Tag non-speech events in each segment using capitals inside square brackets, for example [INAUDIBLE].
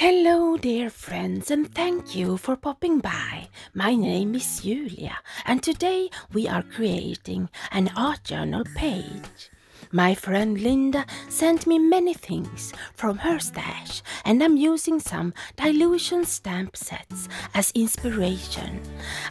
Hello, dear friends, and thank you for popping by. My name is Julia, and today we are creating an art journal page. My friend Linda sent me many things from her stash, and I'm using some Dylusion stamp sets as inspiration,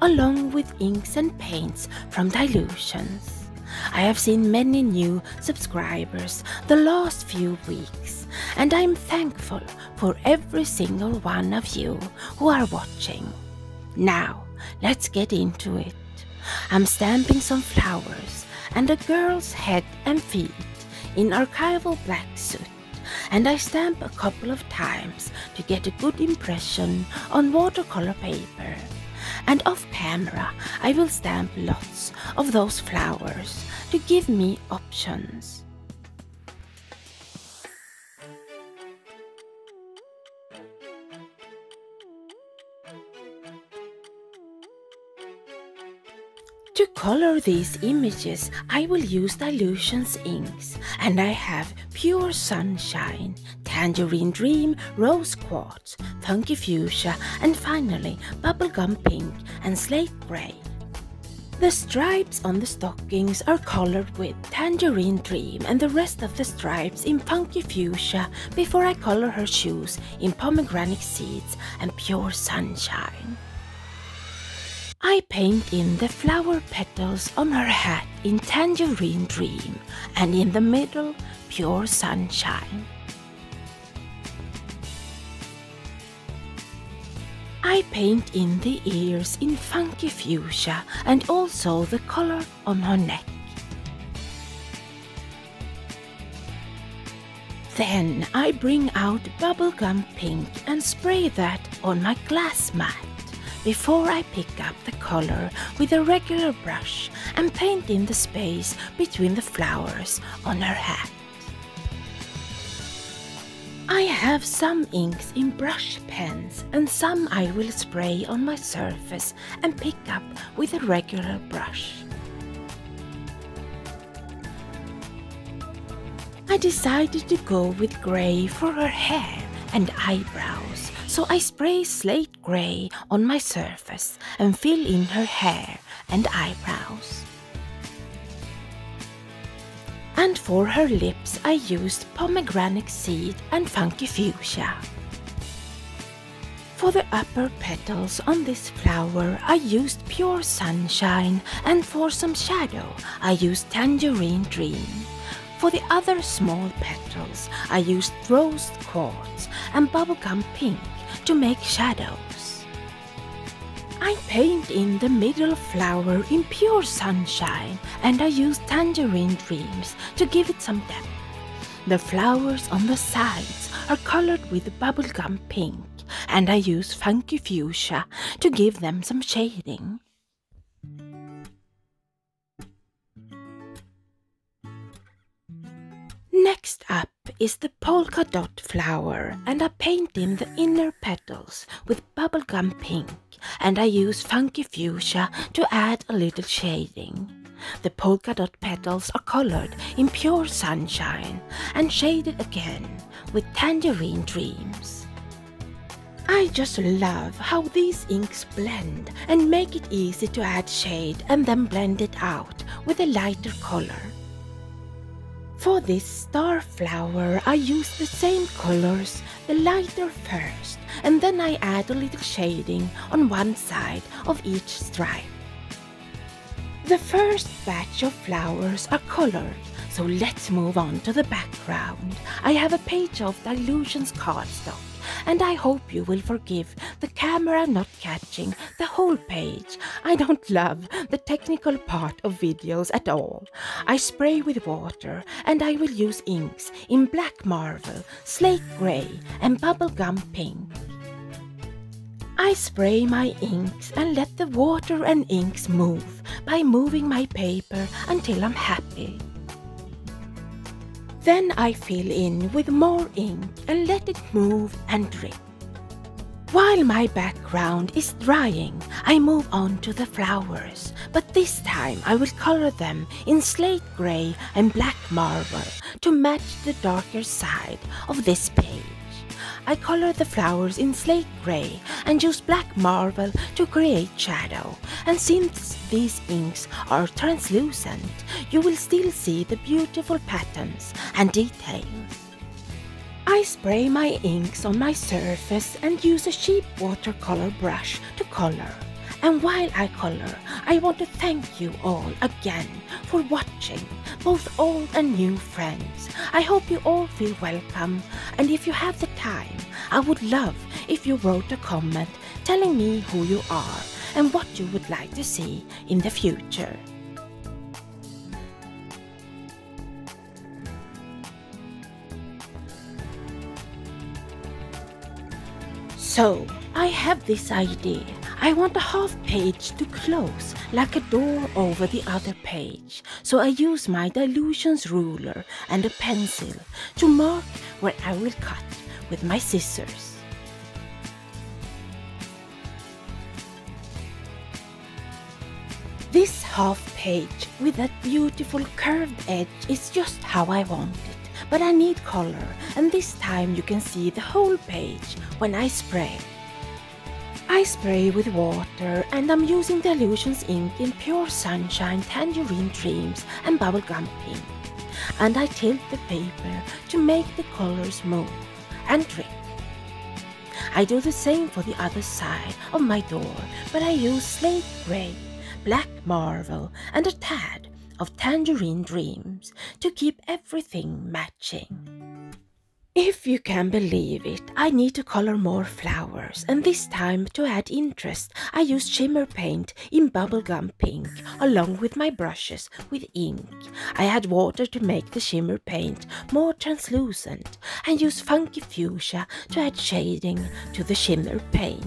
along with inks and paints from Dylusions. I have seen many new subscribers the last few weeks, and I'm thankful for every single one of you who are watching. Now, let's get into it. I'm stamping some flowers and a girl's head and feet in archival black soot, and I stamp a couple of times to get a good impression on watercolor paper and off camera I will stamp lots of those flowers to give me options. To color these images, I will use Dylusions inks, and I have Pure Sunshine, Tangerine Dream, Rose Quartz, Funky Fuchsia, and finally Bubblegum Pink and Slate Grey. The stripes on the stockings are colored with Tangerine Dream and the rest of the stripes in Funky Fuchsia before I color her shoes in Pomegranate Seeds and Pure Sunshine. I paint in the flower petals on her hat in Tangerine Dream and in the middle Pure Sunshine. I paint in the ears in funky fuchsia and also the color on her neck. Then I bring out bubblegum pink and spray that on my glass mat before I pick up the color with a regular brush and paint in the space between the flowers on her hat. I have some inks in brush pens and some I will spray on my surface and pick up with a regular brush. I decided to go with grey for her hair and eyebrows so I spray slate grey on my surface and fill in her hair and eyebrows. And for her lips I used pomegranate seed and funky fuchsia. For the upper petals on this flower I used pure sunshine and for some shadow I used tangerine dream. For the other small petals I used rose quartz and bubblegum pink to make shadows. I paint in the middle flower in pure sunshine and I use tangerine dreams to give it some depth. The flowers on the sides are colored with bubblegum pink and I use funky fuchsia to give them some shading. Next up is the polka dot flower and I paint in the inner petals with bubblegum pink and I use funky fuchsia to add a little shading. The polka dot petals are colored in pure sunshine and shaded again with tangerine dreams. I just love how these inks blend and make it easy to add shade and then blend it out with a lighter color. For this star flower, I use the same colors, the lighter first, and then I add a little shading on one side of each stripe. The first batch of flowers are colored, so let's move on to the background. I have a page of Dylusions cardstock and I hope you will forgive the camera not catching the whole page. I don't love the technical part of videos at all. I spray with water and I will use inks in black marble, slate grey and bubblegum pink. I spray my inks and let the water and inks move by moving my paper until I'm happy. Then I fill in with more ink and let it move and drip. While my background is drying, I move on to the flowers, but this time I will color them in slate grey and black marble to match the darker side of this page. I color the flowers in slate gray and use black marble to create shadow. And since these inks are translucent, you will still see the beautiful patterns and details. I spray my inks on my surface and use a cheap watercolor brush to color. And while I color, I want to thank you all again for watching, both old and new friends. I hope you all feel welcome, and if you have the time, I would love if you wrote a comment telling me who you are and what you would like to see in the future. So, I have this idea. I want a half page to close like a door over the other page. So I use my Dylusions ruler and a pencil to mark where I will cut with my scissors. This half page with that beautiful curved edge is just how I want it. But I need color and this time you can see the whole page when I spray. I spray with water and I'm using Dylusions ink in Pure Sunshine, Tangerine Dreams and Bubblegum Pink. And I tilt the paper to make the colors move and drip. I do the same for the other side of my door, but I use slate grey, black marble and a tad of Tangerine Dreams to keep everything matching. If you can believe it, I need to color more flowers and this time to add interest I use shimmer paint in bubblegum pink along with my brushes with ink. I add water to make the shimmer paint more translucent and use funky fuchsia to add shading to the shimmer paint.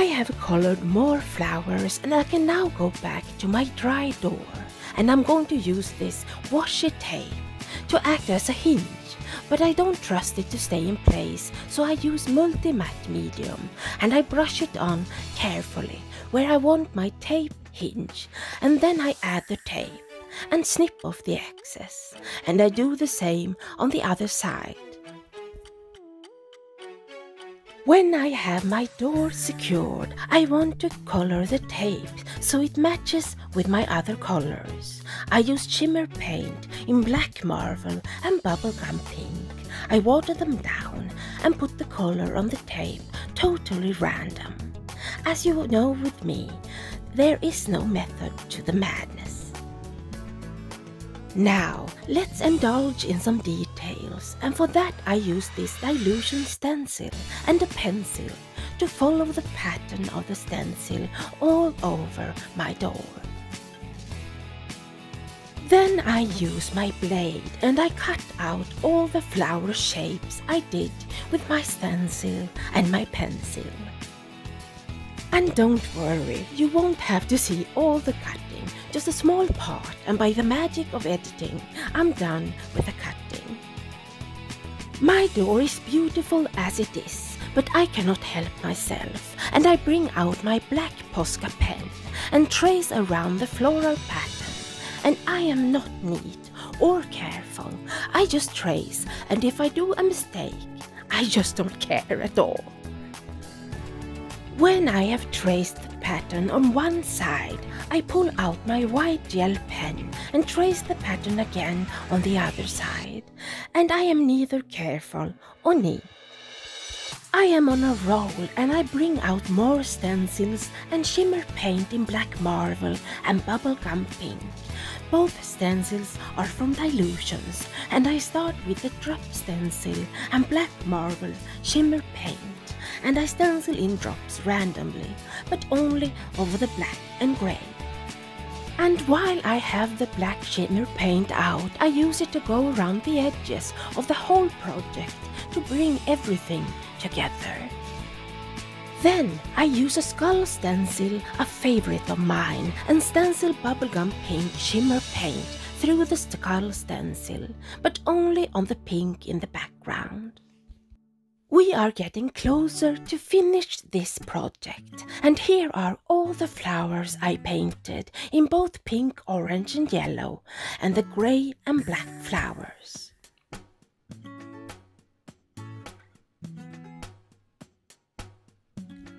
I have colored more flowers and I can now go back to my dry door. And I'm going to use this washi tape to act as a hinge. But I don't trust it to stay in place so I use multi-matte medium and I brush it on carefully where I want my tape hinge. And then I add the tape and snip off the excess. And I do the same on the other side. When I have my door secured, I want to color the tape so it matches with my other colors. I use shimmer paint in black marble and bubblegum pink. I water them down and put the color on the tape totally random. As you know with me, there is no method to the madness. Now, let's indulge in some details, and for that I use this Dylusion stencil and a pencil to follow the pattern of the stencil all over my door. Then I use my blade and I cut out all the flower shapes I did with my stencil and my pencil. And don't worry, you won't have to see all the cutting, just a small part, and by the magic of editing, I'm done with the cutting. My door is beautiful as it is, but I cannot help myself, and I bring out my black Posca pen and trace around the floral pattern. And I am not neat or careful, I just trace, and if I do a mistake, I just don't [LAUGHS] care at all. When I have traced the pattern on one side, I pull out my white gel pen and trace the pattern again on the other side. And I am neither careful or neat. I am on a roll and I bring out more stencils and shimmer paint in black marble and bubblegum pink. Both stencils are from Dylusions and I start with the drop stencil and black marble shimmer paint and I stencil in drops randomly, but only over the black and grey. And while I have the black shimmer paint out, I use it to go around the edges of the whole project to bring everything together. Then I use a skull stencil, a favorite of mine, and stencil bubblegum pink shimmer paint through the skull stencil, but only on the pink in the background. We are getting closer to finish this project and here are all the flowers I painted in both pink, orange and yellow and the grey and black flowers.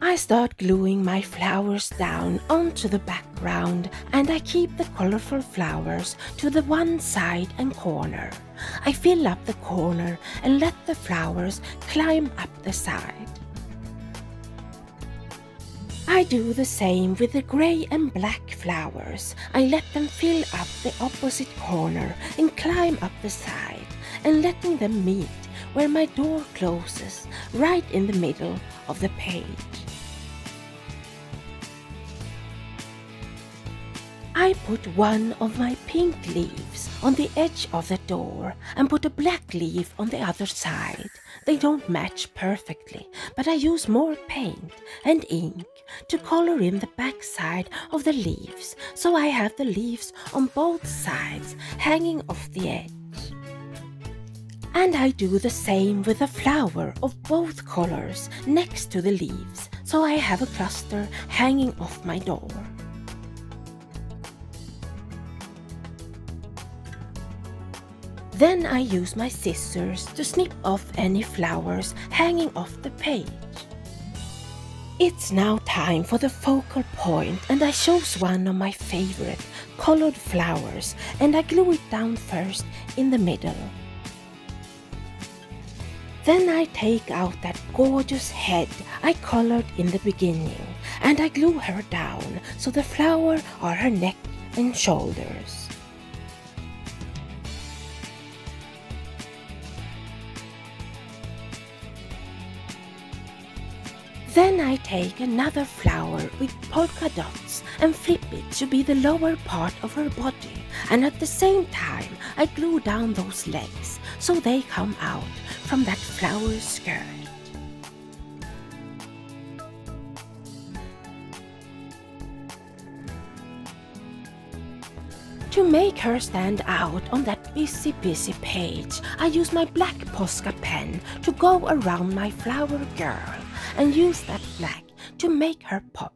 I start gluing my flowers down onto the background and I keep the colorful flowers to the one side and corner. I fill up the corner and let the flowers climb up the side. I do the same with the grey and black flowers. I let them fill up the opposite corner and climb up the side and letting them meet where my door closes right in the middle of the page. I put one of my pink leaves on the edge of the door and put a black leaf on the other side. They don't match perfectly, but I use more paint and ink to color in the back side of the leaves, so I have the leaves on both sides hanging off the edge. And I do the same with a flower of both colors next to the leaves, so I have a cluster hanging off my door. Then I use my scissors to snip off any flowers hanging off the page. It's now time for the focal point and I chose one of my favorite colored flowers and I glue it down first in the middle. Then I take out that gorgeous head I colored in the beginning and I glue her down so the flower are her neck and shoulders. Then I take another flower with polka dots and flip it to be the lower part of her body and at the same time I glue down those legs so they come out from that flower skirt. To make her stand out on that busy busy page, I use my black Posca pen to go around my flower girl and use that flag to make her pop.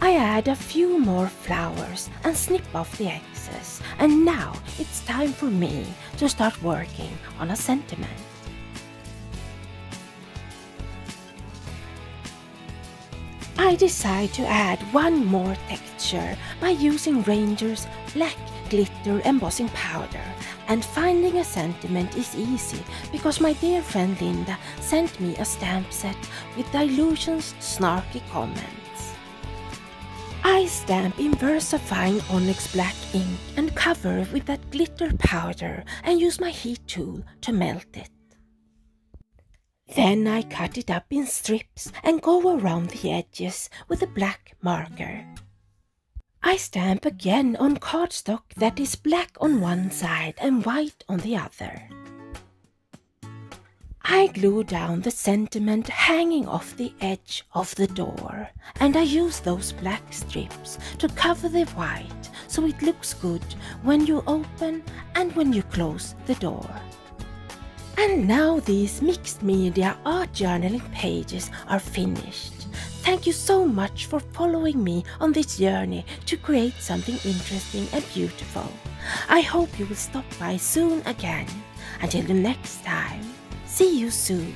I add a few more flowers and snip off the excess and now it's time for me to start working on a sentiment. I decide to add one more texture by using Ranger's black glitter embossing powder and finding a sentiment is easy because my dear friend Linda sent me a stamp set with Dylusion's snarky comments. I stamp in VersaFine Onyx black ink and cover with that glitter powder and use my heat tool to melt it. Then I cut it up in strips and go around the edges with a black marker. I stamp again on cardstock that is black on one side and white on the other. I glue down the sentiment hanging off the edge of the door and I use those black strips to cover the white so it looks good when you open and when you close the door. And now these mixed media art journaling pages are finished. Thank you so much for following me on this journey to create something interesting and beautiful. I hope you will stop by soon again. Until the next time, see you soon.